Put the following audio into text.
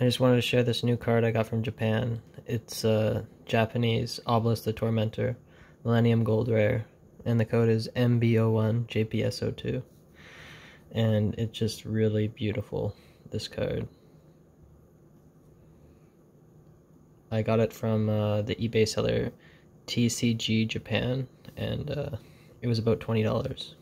I just wanted to share this new card I got from Japan. It's a Japanese Obelisk the Tormentor, Millennium Gold Rare, and the code is MBO1 JPSO2, And it's just really beautiful, this card. I got it from uh, the eBay seller TCG Japan, and uh, it was about $20.